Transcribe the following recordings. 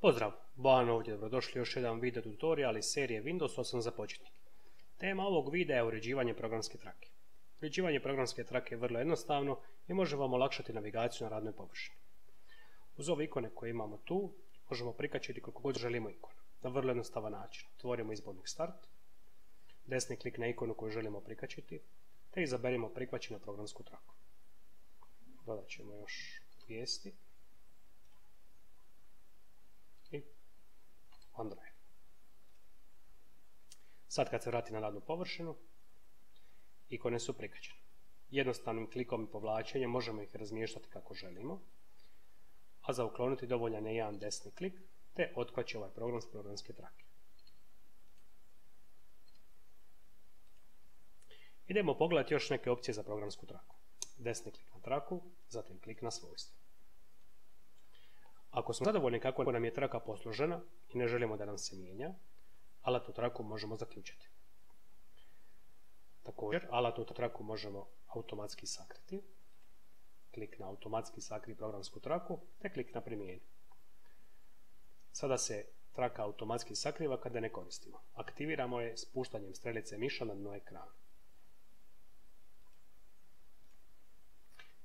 Pozdrav, Bojan ovdje, dobrodošli još jedan video tutorial iz serije Windows 8 za početnike. Tema ovog videa je uređivanje programske trake. Uređivanje programske trake je vrlo jednostavno i može vam olakšati navigaciju na radnoj površini. Uz ove ikone koje imamo tu, možemo prikačiti koliko god želimo ikonu. Na vrlo jednostavan način. Otvorimo izbornik Start, desni klik na ikonu koju želimo prikačiti, te izaberimo prikvaćenu programsku traku. Dodat ćemo još vijesti. I OneDrive. Sad kad se vrati na radnu površinu, ikone su prikačene. Jednostavnim klikom i povlačenjem možemo ih razmještati kako želimo, a za ukloniti dovoljan je jedan desni klik, te otkvaći ovaj program s programske trake. Idemo pogledati još neke opcije za programsku traku. Desni klik na traku, zatim klik na svojstvo. Ako smo zadovoljni kako nam je traka posložena i ne želimo da nam se mijenja, alatnu traku možemo zaključiti. Također, alatnu traku možemo automatski sakriti. Klik na automatski sakri programsku traku, te klik na primjeni. Sada se traka automatski sakriva kada ne koristimo. Aktiviramo je spuštanjem strelice miša na dno ekrana.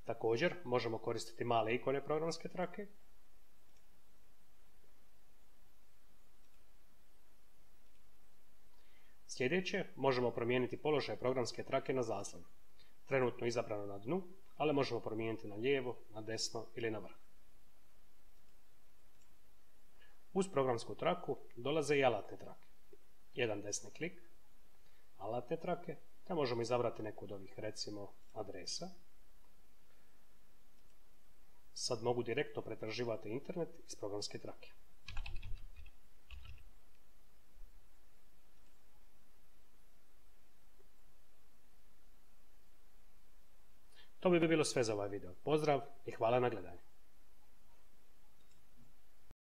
Također, možemo koristiti male ikone programske trake. Sljedeće, možemo promijeniti položaj programske trake na zaslonu. Trenutno izabrano na dnu, ali možemo promijeniti na lijevo, na desno ili na vrh. Uz programsku traku dolaze i alatne trake. Jedan desni klik, alatne trake, te možemo izabrati neku od ovih, recimo adresa. Sad mogu direktno pretraživati internet iz programske trake. To bi bilo sve za ovaj video. Pozdrav i hvala na gledanju.